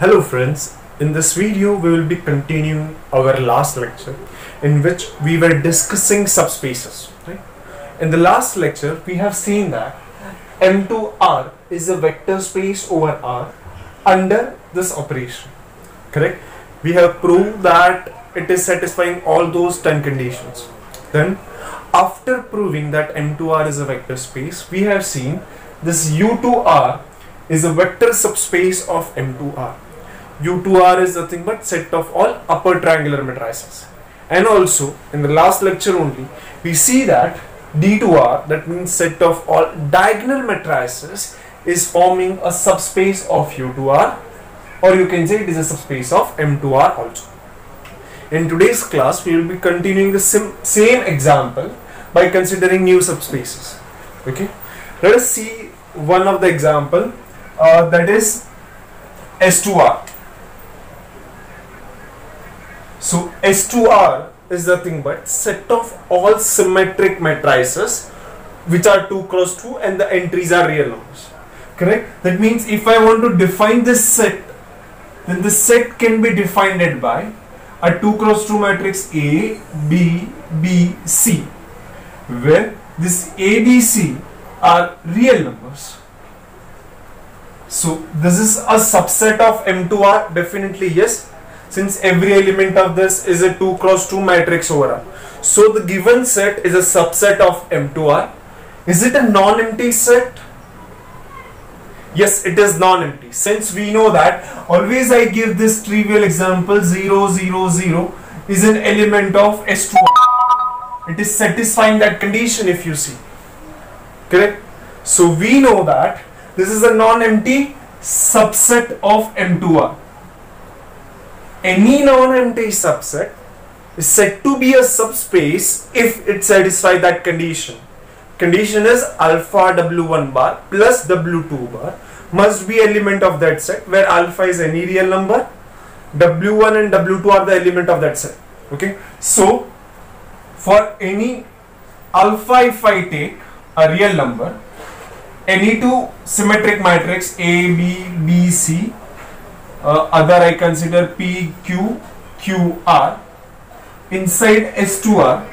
Hello friends, in this video we will be continuing our last lecture in which we were discussing subspaces. Right? In the last lecture we have seen that M2R is a vector space over R under this operation. Correct? We have proved that it is satisfying all those 10 conditions. Then after proving that M2R is a vector space, we have seen this U2R is a vector subspace of M2R. U2R is nothing but set of all upper triangular matrices. And also in the last lecture only, we see that D2R, that means set of all diagonal matrices, is forming a subspace of U2R, or you can say it is a subspace of M2R also. In today's class, we will be continuing the same example by considering new subspaces. Okay, let us see one of the example uh, that is S2R. So S2R is nothing but set of all symmetric matrices which are 2 cross 2 and the entries are real numbers. Correct? That means if I want to define this set, then the set can be defined by a 2 cross 2 matrix A, B, B, C, where this A, B, C are real numbers. So this is a subset of M2R, definitely yes, since every element of this is a 2 cross 2 matrix over R. So the given set is a subset of M2R. Is it a non-empty set? Yes, it is non-empty. Since we know that, always I give this trivial example 0, 0, 0 is an element of S2R. It is satisfying that condition if you see. Correct? So we know that this is a non-empty subset of M2R. Any non-empty subset is said to be a subspace if it satisfies that condition. Condition is alpha w1 bar plus w2 bar must be element of that set where alpha is any real number. W1 and w2 are the element of that set. Okay? So for any alpha if i take a real number any two symmetric matrix a b b c uh, other i consider p q q r inside s2r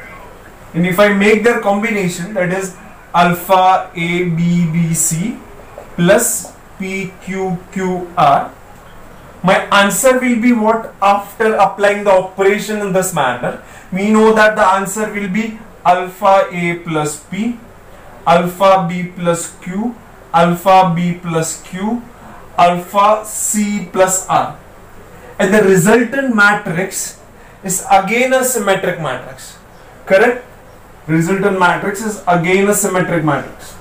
and if I make their combination that is alpha A B B C plus P Q Q R my answer will be what after applying the operation in this manner. We know that the answer will be alpha A plus P alpha B plus Q alpha B plus Q alpha C plus R and the resultant matrix is again a symmetric matrix correct resultant matrix is again a symmetric matrix.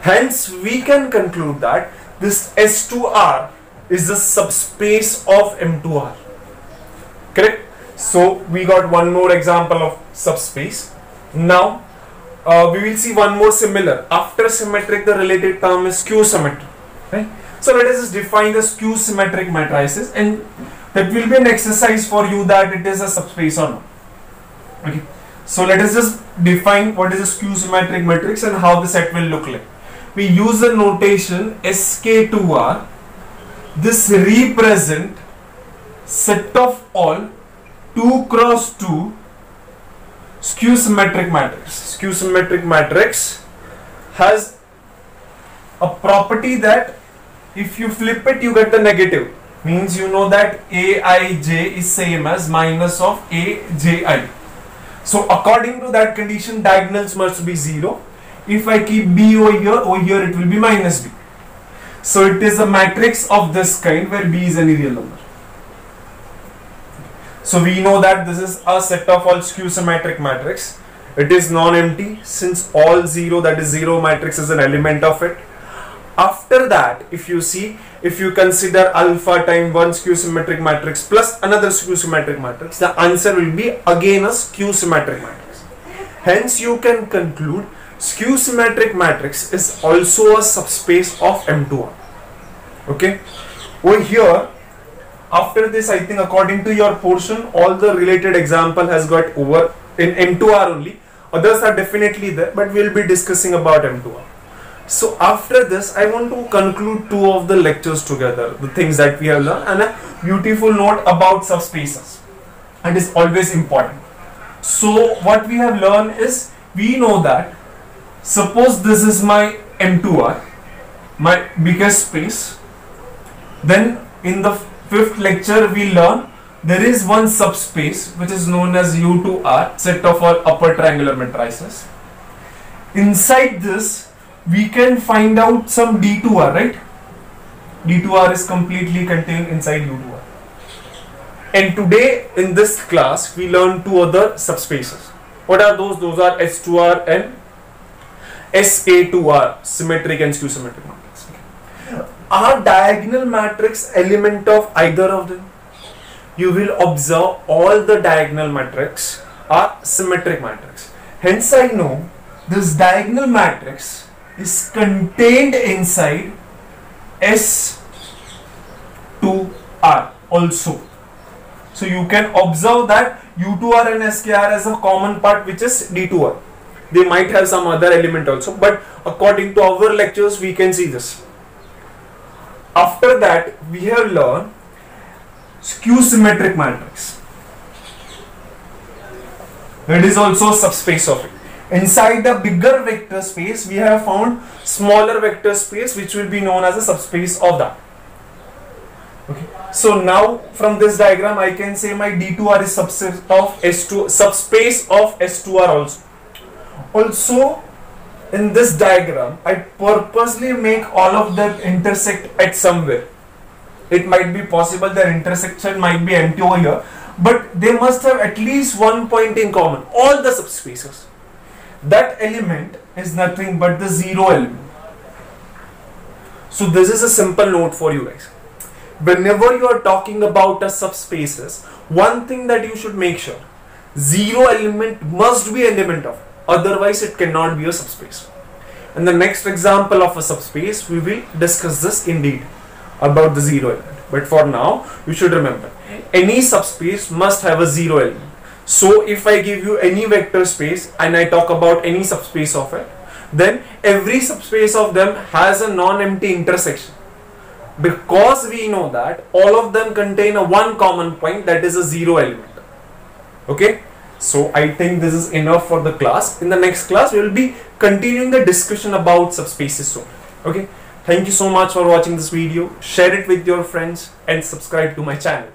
Hence, we can conclude that this S2R is the subspace of M2R. Correct? So, we got one more example of subspace. Now, uh, we will see one more similar. After symmetric, the related term is skew symmetric. Right? So, let us define the skew symmetric matrices and that will be an exercise for you that it is a subspace or not. Okay. So let us just define what is a skew symmetric matrix and how the set will look like. We use the notation SK2R. This represent set of all 2 cross 2 skew symmetric matrix. Skew symmetric matrix has a property that if you flip it you get the negative means you know that Aij is same as minus of Aj so according to that condition, diagonals must be 0. If I keep B over here, over here it will be minus B. So it is a matrix of this kind where B is any real number. So we know that this is a set of all skew symmetric matrix. It is non-empty since all 0 that is 0 matrix is an element of it. After that, if you see, if you consider alpha time one skew symmetric matrix plus another skew symmetric matrix, the answer will be again a skew symmetric matrix. Hence, you can conclude skew symmetric matrix is also a subspace of M2R. Okay. Over here, after this, I think according to your portion, all the related example has got over in M2R only. Others are definitely there, but we'll be discussing about M2R. So after this i want to conclude two of the lectures together the things that we have learned and a beautiful note about subspaces and is always important so what we have learned is we know that suppose this is my m2r my biggest space then in the fifth lecture we learn there is one subspace which is known as U2R set of our upper triangular matrices. Inside this we can find out some D2R right? D2R is completely contained inside U2R. And today in this class we learn two other subspaces. What are those? Those are S2R and SK2R symmetric and skew symmetric matrix. Are diagonal matrix element of either of them? you will observe all the diagonal matrix are symmetric matrix. Hence I know this diagonal matrix is contained inside S2R also. So you can observe that U2R and SKR as a common part which is D2R. They might have some other element also but according to our lectures we can see this. After that we have learned skew symmetric matrix. It is also subspace of it. Inside the bigger vector space, we have found smaller vector space which will be known as a subspace of that. Okay. So now from this diagram, I can say my D2R is subspace of S2 subspace of S2R also. Also, in this diagram, I purposely make all of them intersect at somewhere it might be possible their intersection might be empty over here but they must have at least one point in common all the subspaces that element is nothing but the zero element so this is a simple note for you guys whenever you are talking about a subspaces one thing that you should make sure zero element must be element of otherwise it cannot be a subspace in the next example of a subspace we will discuss this indeed about the zero element. But for now, you should remember any subspace must have a zero element. So if I give you any vector space and I talk about any subspace of it, then every subspace of them has a non-empty intersection. Because we know that all of them contain a one common point that is a zero element. Okay. So I think this is enough for the class. In the next class, we will be continuing the discussion about subspaces soon. Okay. Thank you so much for watching this video. Share it with your friends and subscribe to my channel.